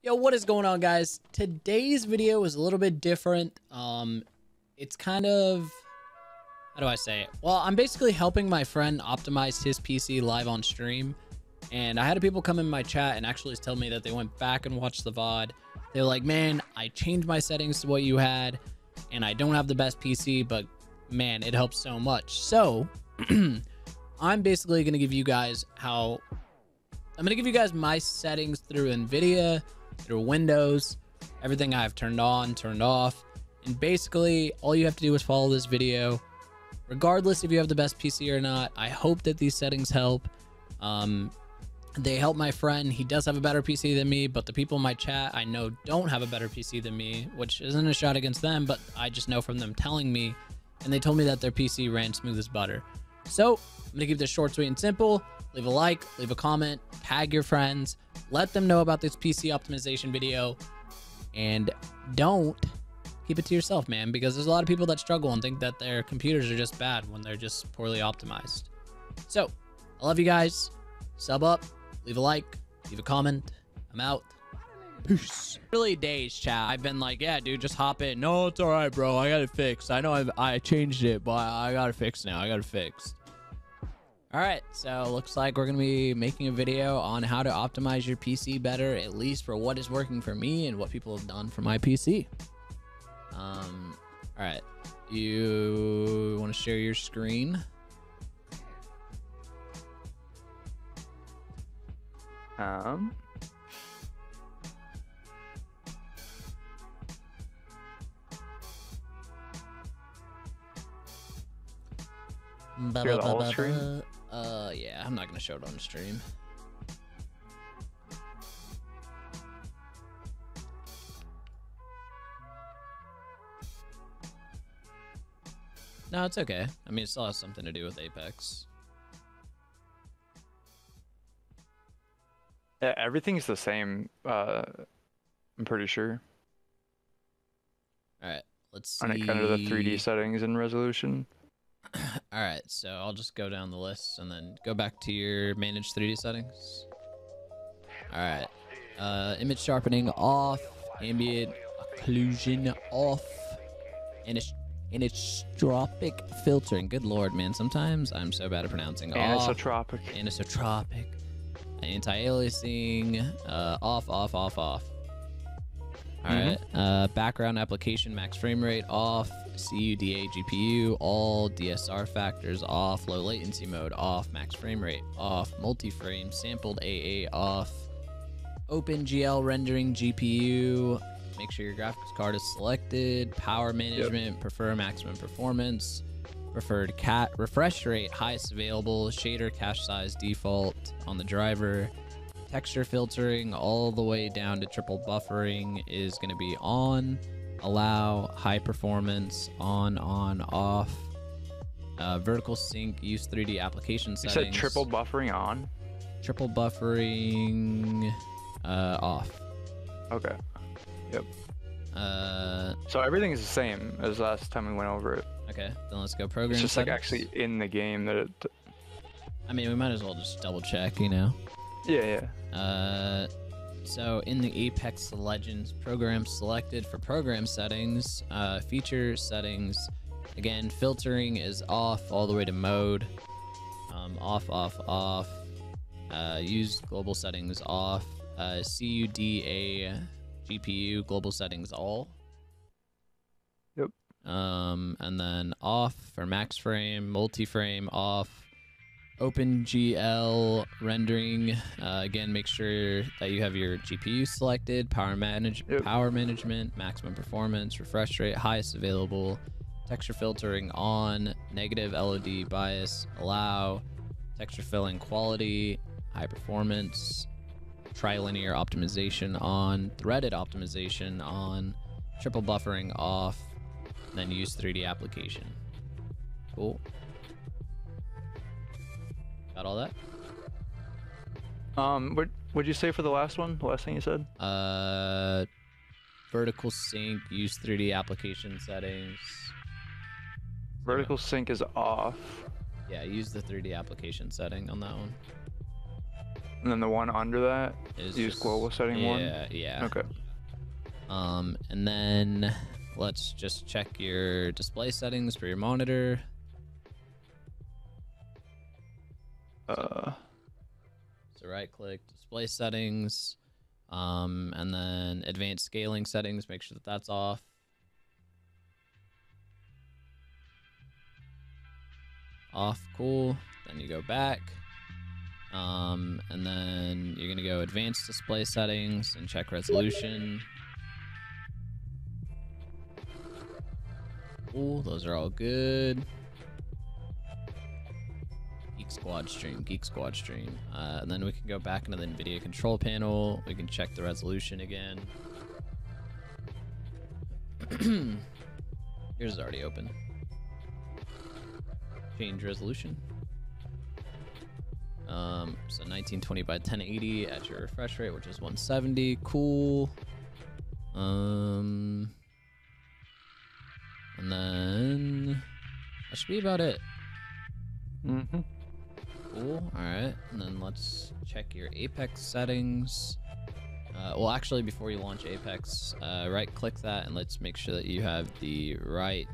Yo, what is going on, guys? Today's video is a little bit different. Um, it's kind of how do I say it? Well, I'm basically helping my friend optimize his PC live on stream, and I had people come in my chat and actually tell me that they went back and watched the VOD. They're like, "Man, I changed my settings to what you had, and I don't have the best PC, but man, it helps so much." So, I'm basically gonna give you guys how I'm gonna give you guys my settings through NVIDIA through Windows, everything I've turned on, turned off. And basically, all you have to do is follow this video. Regardless if you have the best PC or not, I hope that these settings help. Um, they help my friend. He does have a better PC than me, but the people in my chat I know don't have a better PC than me, which isn't a shot against them, but I just know from them telling me. And they told me that their PC ran smooth as butter. So I'm going to keep this short, sweet, and simple. Leave a like, leave a comment, tag your friends, let them know about this PC optimization video, and don't keep it to yourself, man, because there's a lot of people that struggle and think that their computers are just bad when they're just poorly optimized. So, I love you guys. Sub up, leave a like, leave a comment. I'm out. Peace. Really days, chat. I've been like, yeah, dude, just hop in. No, it's all right, bro. I got it fixed. I know I've, I changed it, but I got it fixed now. I got it fixed. All right, so looks like we're going to be making a video on how to optimize your PC better, at least for what is working for me and what people have done for my PC. Um, all right, you want to share your screen? Um. Share the whole screen? Uh, yeah, I'm not gonna show it on stream. No, it's okay. I mean, it still has something to do with Apex. Yeah, everything's the same. Uh, I'm pretty sure. All right, let's see. On kind of the 3D settings and resolution. All right, so I'll just go down the list and then go back to your manage 3D settings. All right, uh, image sharpening off, ambient occlusion off, and it's anisotropic filtering. Good lord, man. Sometimes I'm so bad at pronouncing. Anisotropic. Off, anisotropic. Anti-aliasing. Uh, off, off, off, off. All Mhm. Uh, background application max frame rate off. CUDA GPU all. DSR factors off. Low latency mode off. Max frame rate off. Multi-frame sampled AA off. OpenGL rendering GPU. Make sure your graphics card is selected. Power management. Prefer maximum performance. Preferred cat refresh rate highest available. Shader cache size default on the driver texture filtering all the way down to triple buffering is going to be on allow high performance on on off uh, vertical sync use 3d application You settings said triple buffering on. triple buffering uh, off Okay. Yep. uh, So everything is the same as last time we went over it. okay then let's go program It's just like actually in the game that it. i mean we might as well just double check you know Yeah, yeah. Uh, so in the Apex Legends program selected for program settings, uh, feature settings, again, filtering is off all the way to mode. Um, off, off, off. Uh, use global settings off. Uh, CUDA GPU global settings all. Yep. Um, and then off for max frame, multi-frame off. OpenGL rendering. Uh, again, make sure that you have your GPU selected. Power manage Yep. power management, maximum performance, refresh rate, highest available. Texture filtering on. Negative LOD bias allow. Texture filling quality, high performance. Trilinear optimization on. Threaded optimization on. Triple buffering off. Then use 3D application. Cool. Got all that? Um, what would you say for the last one? The last thing you said? Uh, vertical sync, use 3D application settings. Vertical sync is off. Yeah, use the 3D application setting on that one. And then the one under that, is use just- global setting one. Yeah, yeah. Okay. Um, and then let's just check your display settings for your monitor. Uh, So right click display settings, um, and then advanced scaling settings. Make sure that that's off. Off, cool. Then you go back, um, and then you're gonna go advanced display settings and check resolution. Cool, those are all good. Geek Squad stream, Geek Squad stream. Uh, and then we can go back into the NVIDIA control panel. We can check the resolution again. Yours is already open. Change resolution. Um, so 1920 by 1080 at your refresh rate, which is 170. Cool. Um, and then that should be about it. mm-hmm. Cool. All right. And then let's check your Apex settings. Uh, well, actually, before you launch Apex, uh, right click that and let's make sure that you have the right.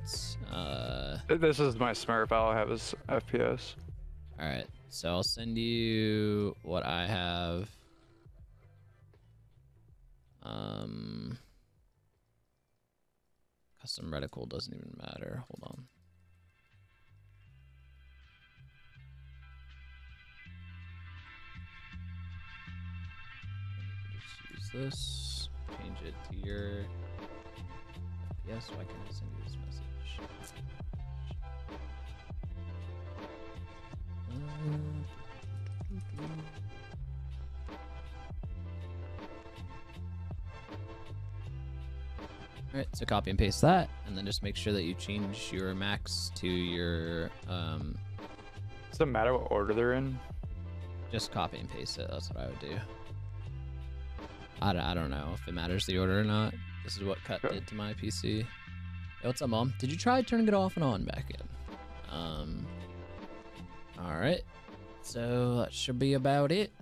Uh, This is my Smurf. I'll have his FPS. all right. So I'll send you what I have. Um, custom reticle doesn't even matter. Hold on. This, change it to your FPS, so I can send you this message. Alright, so copy and paste that, and then just make sure that you change your max to your, um, Does it matter what order they're in? just copy and paste it. That's what I would do. I don't, I don't know if it matters the order or not. This is what cut Okay. did to my PC. Hey, what's up, mom? Did you try turning it off and on back in? Um. All right. So that should be about it.